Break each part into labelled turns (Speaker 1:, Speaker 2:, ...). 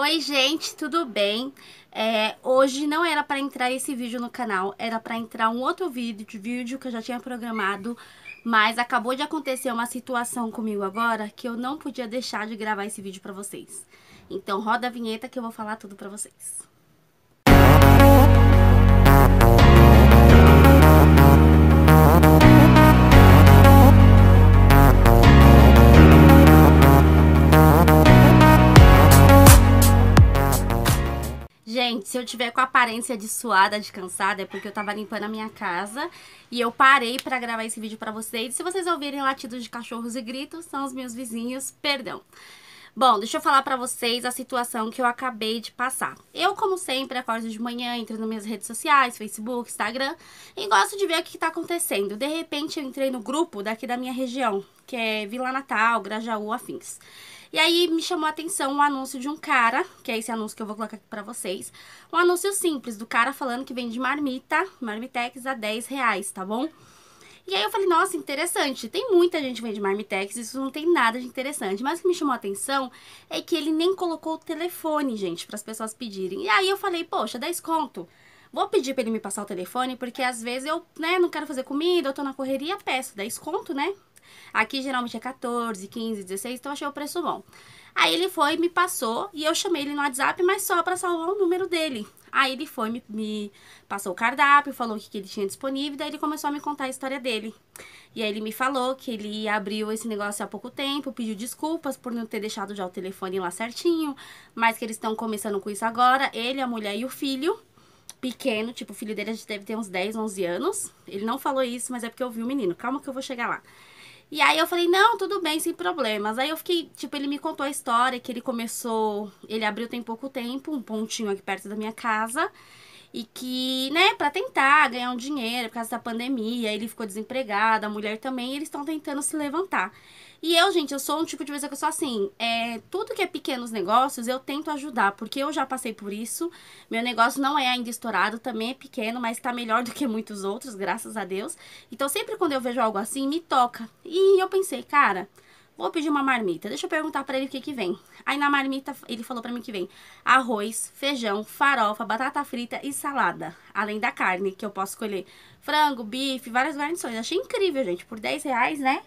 Speaker 1: Oi, gente, tudo bem? É, hoje não era para entrar esse vídeo no canal, era para entrar um outro vídeo, vídeo que eu já tinha programado, mas acabou de acontecer uma situação comigo agora que eu não podia deixar de gravar esse vídeo para vocês. Então roda a vinheta que eu vou falar tudo para vocês. Gente, se eu tiver com a aparência de suada, de cansada, é porque eu tava limpando a minha casa e eu parei pra gravar esse vídeo pra vocês. Se vocês ouvirem latidos de cachorros e gritos, são os meus vizinhos, perdão. Bom, deixa eu falar pra vocês a situação que eu acabei de passar. Eu, como sempre, acordo de manhã, entro nas minhas redes sociais, Facebook, Instagram, e gosto de ver o que tá acontecendo. De repente, eu entrei no grupo daqui da minha região, que é Vila Natal, Grajaú, Afins. E aí me chamou a atenção um anúncio de um cara, que é esse anúncio que eu vou colocar aqui pra vocês. Um anúncio simples, do cara falando que vende marmita, marmitex a 10 reais, tá bom? E aí eu falei, nossa, interessante. Tem muita gente que vende marmitex, isso não tem nada de interessante. Mas o que me chamou a atenção é que ele nem colocou o telefone, gente, para as pessoas pedirem. E aí eu falei, poxa, 10 conto. Vou pedir para ele me passar o telefone, porque às vezes eu, né, não quero fazer comida, eu tô na correria, peço 10 conto, né? Aqui geralmente é 14, 15, 16, então achei o preço bom. Aí ele foi, me passou e eu chamei ele no WhatsApp, mas só para salvar o número dele. Aí ele foi, me, me passou o cardápio, falou o que, que ele tinha disponível, daí ele começou a me contar a história dele. E aí ele me falou que ele abriu esse negócio há pouco tempo, pediu desculpas por não ter deixado já o telefone lá certinho, mas que eles estão começando com isso agora, ele, a mulher e o filho pequeno, tipo, o filho dele deve ter uns 10, 11 anos. Ele não falou isso, mas é porque eu vi o menino. Calma que eu vou chegar lá. E aí eu falei, não, tudo bem, sem problemas. Aí eu fiquei, tipo, ele me contou a história que ele começou, ele abriu tem pouco tempo, um pontinho aqui perto da minha casa. E que, né, pra tentar ganhar um dinheiro por causa da pandemia, ele ficou desempregado, a mulher também, e eles estão tentando se levantar. E eu, gente, eu sou um tipo de pessoa que eu sou assim, é, tudo que é pequenos negócios, eu tento ajudar, porque eu já passei por isso. Meu negócio não é ainda estourado, também é pequeno, mas tá melhor do que muitos outros, graças a Deus. Então, sempre quando eu vejo algo assim, me toca. E eu pensei, cara, vou pedir uma marmita. Deixa eu perguntar para ele o que que vem. Aí na marmita ele falou para mim que vem arroz, feijão, farofa, batata frita e salada, além da carne que eu posso escolher frango, bife, várias guarnições. Achei incrível, gente, por 10 reais, né?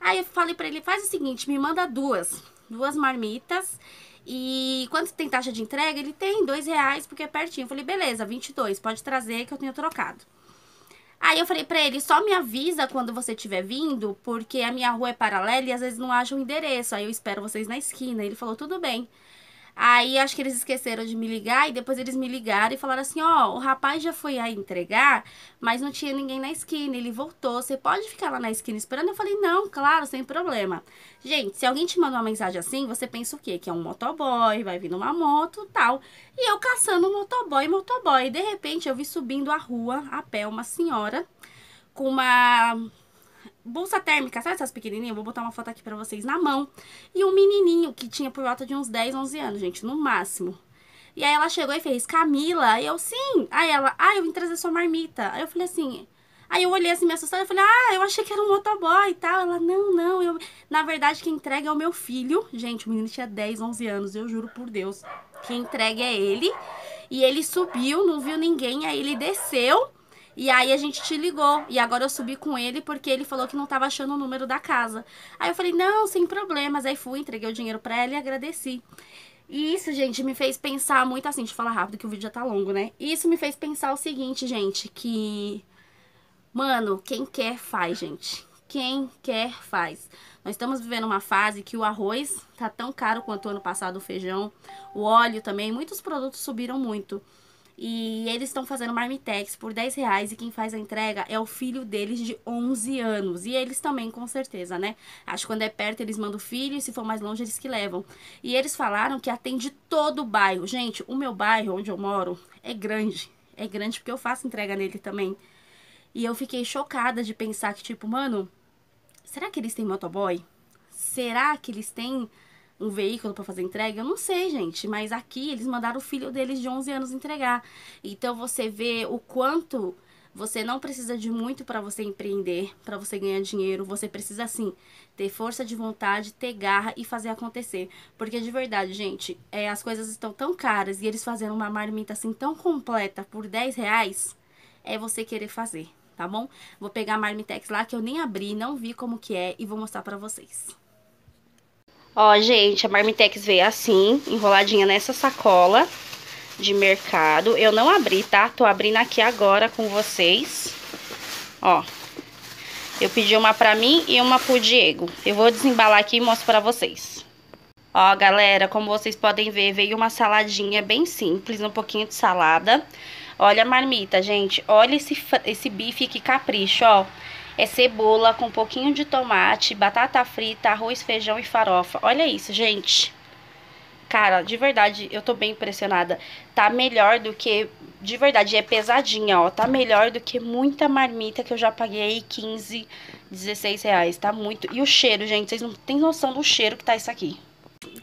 Speaker 1: Aí eu falei pra ele, faz o seguinte, me manda duas, duas marmitas. E quanto tem taxa de entrega? Ele tem dois reais, porque é pertinho. Eu falei, beleza, 22, pode trazer que eu tenho trocado. Aí eu falei pra ele, só me avisa quando você estiver vindo, porque a minha rua é paralela e às vezes não acha o um endereço. Aí eu espero vocês na esquina. Ele falou, tudo bem. Aí acho que eles esqueceram de me ligar e depois eles me ligaram e falaram assim: ó, oh, o rapaz já foi aí entregar, mas não tinha ninguém na esquina. Ele voltou. Você pode ficar lá na esquina esperando? Eu falei: não, claro, sem problema. Gente, se alguém te manda uma mensagem assim, você pensa o quê? Que é um motoboy, vai vir numa moto tal. E eu caçando um motoboy, motoboy. E de repente eu vi subindo a rua a pé uma senhora com uma bolsa térmica, sabe essas pequenininhas? Vou botar uma foto aqui pra vocês na mão. E um menininho que tinha por volta de uns 10, 11 anos, gente, no máximo. E aí ela chegou e fez, Camila, e eu, sim. Aí ela, ah, eu vim trazer sua marmita. Aí eu falei assim, aí eu olhei assim, me assustada, eu falei, ah, eu achei que era um motoboy e tal. Ela, não, não, eu... Na verdade, quem entrega é o meu filho. Gente, o menino tinha 10, 11 anos, eu juro por Deus. Quem entrega é ele. E ele subiu, não viu ninguém, aí ele desceu e aí a gente te ligou. E agora eu subi com ele porque ele falou que não tava achando o número da casa. Aí eu falei, não, sem problemas. Aí fui, entreguei o dinheiro pra ela e agradeci. E isso, gente, me fez pensar muito assim, de falar rápido que o vídeo já tá longo, né? E isso me fez pensar o seguinte, gente, que... Mano, quem quer faz, gente. Quem quer faz. Nós estamos vivendo uma fase que o arroz tá tão caro quanto ano passado o feijão. O óleo também, muitos produtos subiram muito. E eles estão fazendo marmitex por 10 reais e quem faz a entrega é o filho deles de 11 anos. E eles também, com certeza, né? Acho que quando é perto eles mandam o filho e se for mais longe eles que levam. E eles falaram que atende todo o bairro. Gente, o meu bairro onde eu moro é grande. É grande porque eu faço entrega nele também. E eu fiquei chocada de pensar que, tipo, mano, será que eles têm motoboy? Será que eles têm um veículo para fazer entrega? Eu não sei, gente, mas aqui eles mandaram o filho deles de 11 anos entregar. Então você vê o quanto Você não precisa de muito para você empreender, para você ganhar dinheiro. Você precisa sim ter força de vontade, ter garra e fazer acontecer. Porque de verdade, gente, é, as coisas estão tão caras e eles fazendo uma marmita assim tão completa por 10 reais, é você querer fazer, tá bom? Vou pegar a Marmitex lá que eu nem abri, não vi como que é e vou mostrar pra vocês. Ó, gente, a Marmitex veio assim, enroladinha nessa sacola de mercado. Eu não abri, tá? Tô abrindo aqui agora com vocês. Ó. Eu pedi uma pra mim e uma pro Diego. Eu vou desembalar aqui e mostro pra vocês. Ó, galera, como vocês podem ver, veio uma saladinha bem simples, um pouquinho de salada. Olha a marmita, gente. Olha esse, esse bife que capricho, ó. É cebola com um pouquinho de tomate, batata frita, arroz, feijão e farofa. Olha isso, gente. Cara, de verdade, eu tô bem impressionada. Tá melhor do que... De verdade, é pesadinha, ó. Tá melhor do que muita marmita que eu já paguei 15, 16 reais. Tá muito... E o cheiro, gente, vocês não têm noção do cheiro que tá isso aqui.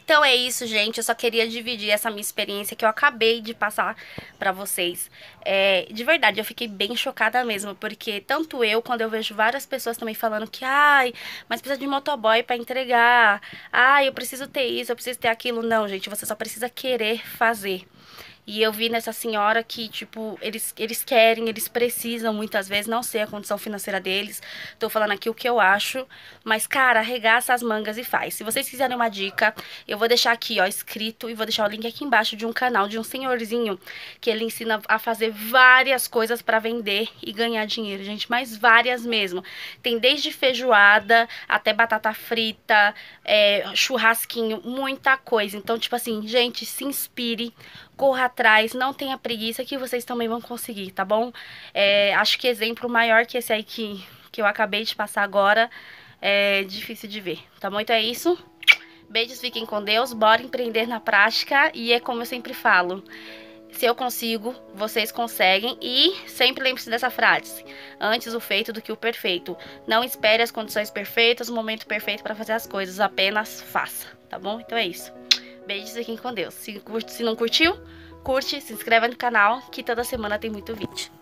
Speaker 1: Então é isso, gente. Eu só queria dividir essa minha experiência que eu acabei de passar pra vocês. É, de verdade, eu fiquei bem chocada mesmo, porque tanto eu, quando eu vejo várias pessoas também falando que, ai, mas precisa de motoboy para entregar, ai, eu preciso ter isso, eu preciso ter aquilo. Não, gente, você só precisa querer fazer. E eu vi nessa senhora que, tipo, eles, eles querem, eles precisam muitas vezes, não sei a condição financeira deles. Tô falando aqui o que eu acho. Mas, cara, arregaça as mangas e faz. Se vocês quiserem uma dica, eu vou deixar aqui, ó, escrito. E vou deixar o link aqui embaixo de um canal de um senhorzinho que ele ensina a fazer várias coisas para vender e ganhar dinheiro, gente. Mas várias mesmo. Tem desde feijoada até batata frita, é, churrasquinho, muita coisa. Então, tipo assim, gente, se inspire corra atrás, não tenha preguiça que vocês também vão conseguir, tá bom? É, acho que exemplo maior que esse aí que, que eu acabei de passar agora é difícil de ver, tá bom? Então é isso. Beijos, fiquem com Deus, bora empreender na prática e é como eu sempre falo. Se eu consigo, vocês conseguem. E sempre lembre-se dessa frase: antes o feito do que o perfeito. Não espere as condições perfeitas, o momento perfeito para fazer as coisas, apenas faça, tá bom? Então é isso. Beijos, fiquem com Deus. Se, se não curtiu, curte, se inscreve no canal, que toda semana tem muito vídeo.